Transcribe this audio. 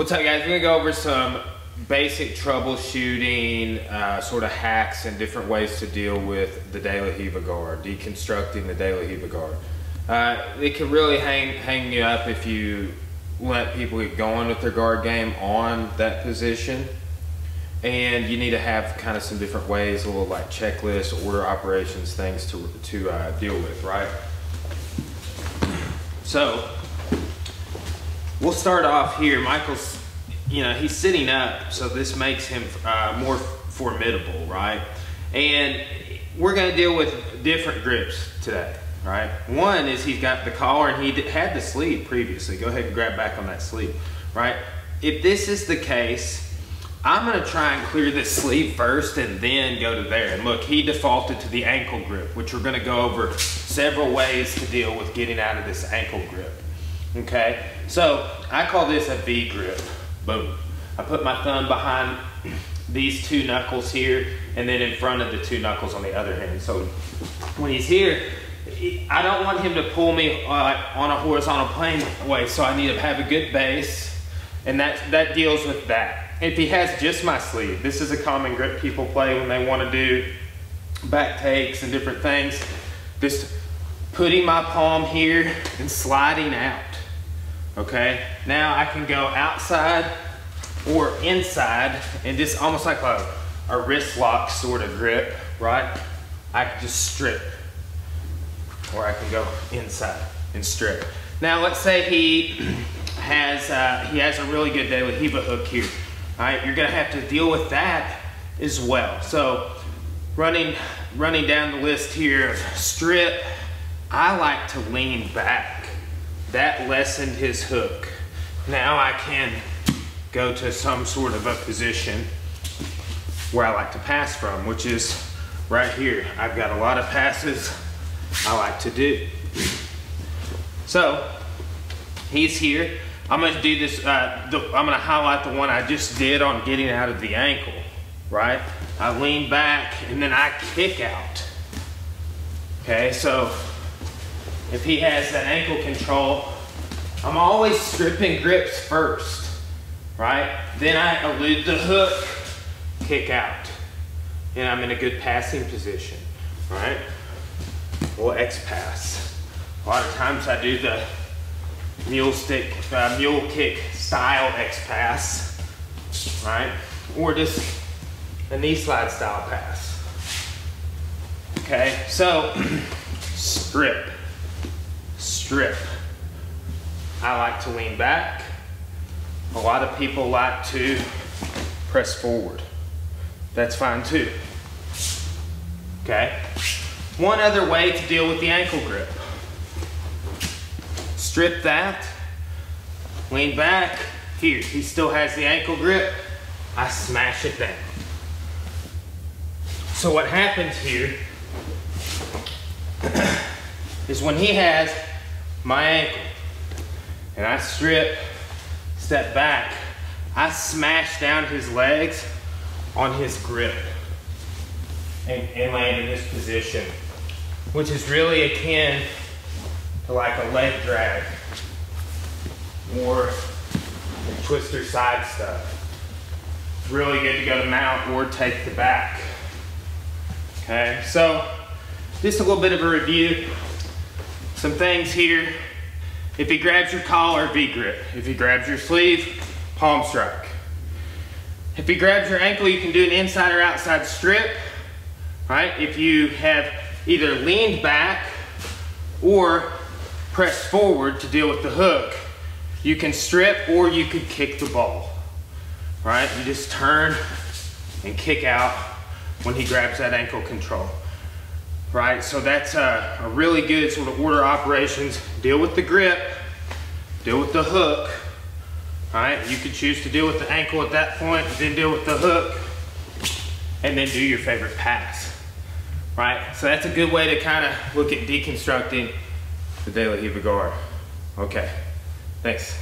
What's up guys, we're gonna go over some basic troubleshooting uh, sort of hacks and different ways to deal with the De La Riva guard, deconstructing the De La Riva guard. Uh, it can really hang, hang you up if you let people get going with their guard game on that position. And you need to have kind of some different ways, a little like checklists, order operations, things to, to uh, deal with, right? So, we'll start off here. Michael's, you know, he's sitting up, so this makes him uh, more formidable, right? And we're going to deal with different grips today, right? One is he's got the collar and he had the sleeve previously. Go ahead and grab back on that sleeve, right? If this is the case, I'm gonna try and clear this sleeve first and then go to there. And look, he defaulted to the ankle grip, which we're gonna go over several ways to deal with getting out of this ankle grip. Okay, so I call this a V grip. Boom. I put my thumb behind these two knuckles here and then in front of the two knuckles on the other hand. So when he's here, I don't want him to pull me uh, on a horizontal plane way, so I need to have a good base, and that, that deals with that. If he has just my sleeve, this is a common grip people play when they want to do back takes and different things. Just putting my palm here and sliding out. Okay, now I can go outside or inside and just almost like a, a wrist lock sort of grip, right? I can just strip or I can go inside and strip. Now let's say he has uh, he has a really good De La Riva hook here. All right, you're gonna have to deal with that as well. So running, running down the list here, strip, I like to lean back. That lessened his hook. Now I can go to some sort of a position where I like to pass from, which is right here. I've got a lot of passes I like to do. So he's here. I'm gonna do this, uh, the, I'm gonna highlight the one I just did on getting out of the ankle, right? I lean back and then I kick out. Okay, so if he has that ankle control, I'm always stripping grips first, right? Then I elude the hook, kick out. And I'm in a good passing position, right? Or X pass. A lot of times I do the mule stick, uh, mule kick style X pass, right? Or just a knee slide style pass. Okay, so strip, strip. I like to lean back. A lot of people like to press forward. That's fine too. Okay? One other way to deal with the ankle grip strip that, lean back, here, he still has the ankle grip, I smash it down. So what happens here is when he has my ankle and I strip, step back, I smash down his legs on his grip and, and land in this position, which is really akin to like a leg drag or twister side stuff. It's really good to go to mount or take the back. Okay, so just a little bit of a review. Some things here. If he grabs your collar, V grip. If he grabs your sleeve, palm strike. If he grabs your ankle, you can do an inside or outside strip. Right? If you have either leaned back or pressed forward to deal with the hook. You can strip or you could kick the ball. Right? You just turn and kick out when he grabs that ankle control. Right? So that's a, a really good sort of order operations. Deal with the grip, deal with the hook. Right? You could choose to deal with the ankle at that point, then deal with the hook, and then do your favorite pass. Right? So that's a good way to kind of look at deconstructing the De La Riva guard. Okay, thanks.